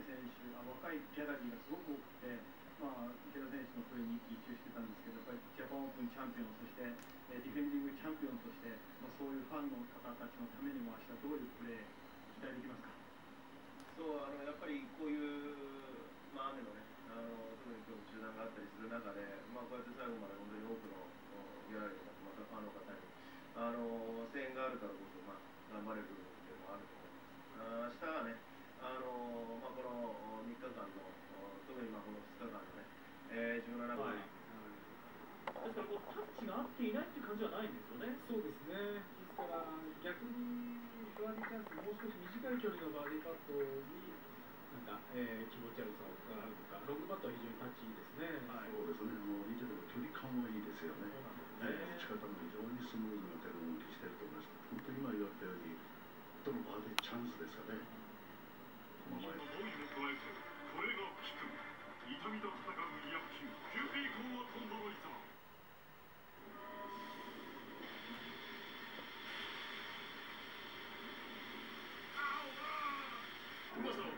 い選手、あ若いギャラリーがすごく多くて、まあ、池田選手のプレーに一喜一憂してたんですけど、やっぱりジャパンオープンチャンピオン、そしてディフェンディングチャンピオンとして、まあ、そういうファンの方たちのためにも、明日どういうプレー、期待できますか？そうあのやっぱりこういう、まあ、雨のね、あの特に今日中断があったりする中で、まあ、こうやって最後まで本当に多くのギャラリーの方、またファンの方に、あの声援があるからこそ、まあ、頑張れるっていうのもあると思います。あ明日はねあのまあ、この3日間の、特にまあこの2日間のね、えー、17分、はい、ですからこうタッチが合っていないっていう感じはないんですよね。そうですね。ですから逆にバーディーチャンスもう少し短い距離のバーディーパットになんか、えー、気持ち悪さがあるとか、ロングパットは非常にタッチいいですね。はい、そうですね。あの見てても距離感もいいですよね。ね、打ち方も非常にスムーズな手の動きしてると思います。本当に今言われたように、どのバーディーチャンスですかね。この前。これが効く。痛みと戦う医薬品。キューピーコンはトンボの磯。うまさ